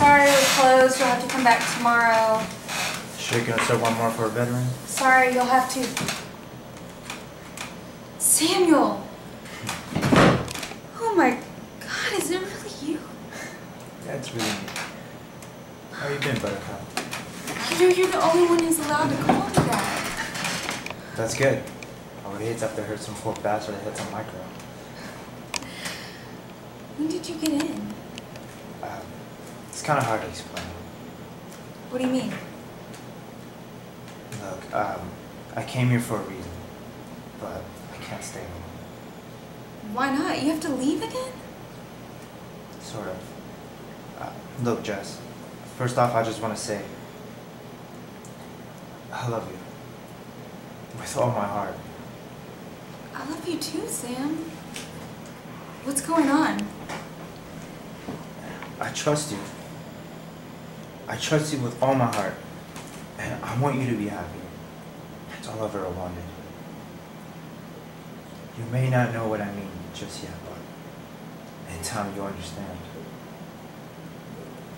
Sorry we're closed. You'll have to come back tomorrow. Sure you gonna start one more for a veteran? Sorry, you'll have to. Samuel! Oh my god, is it really you? That's really me. How you been, Buttercup? You know, you're the only one who's allowed to call me that. That's good. I would hate to have to hurt some poor bastard that hits on my girl. When did you get in? Um, it's kind of hard to explain. What do you mean? Look, um, I came here for a reason, but I can't stay. Why not? You have to leave again? Sort of. Uh, look, Jess. First off, I just want to say, I love you. With all my heart. I love you too, Sam. What's going on? I trust you. I trust you with all my heart. And I want you to be happy. That's all I've ever wanted. You may not know what I mean just yet, but in time you'll understand.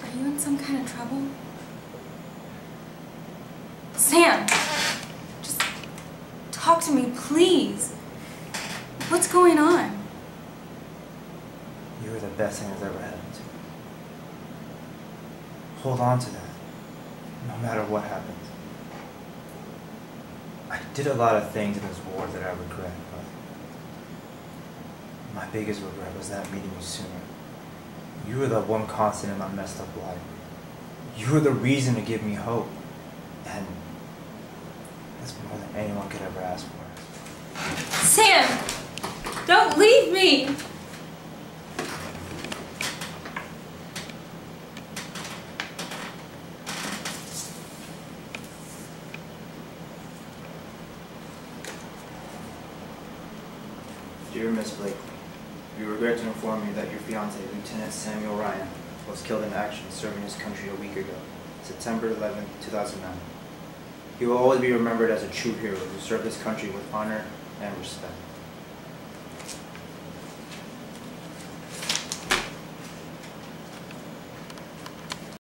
Are you in some kind of trouble? Sam! Just talk to me, please. What's going on? You were the best thing that's ever happened to me. Hold on to that, no matter what happens. I did a lot of things in this war that I regret, but my biggest regret was that meeting you sooner. You were the one constant in my messed up life. You were the reason to give me hope, and that's more than anyone could ever ask for. Sam! Don't leave me! Dear Miss Blakely, we regret to inform you that your fiance, Lieutenant Samuel Ryan, was killed in action serving his country a week ago, September 11, 2009. He will always be remembered as a true hero who served his country with honor and respect.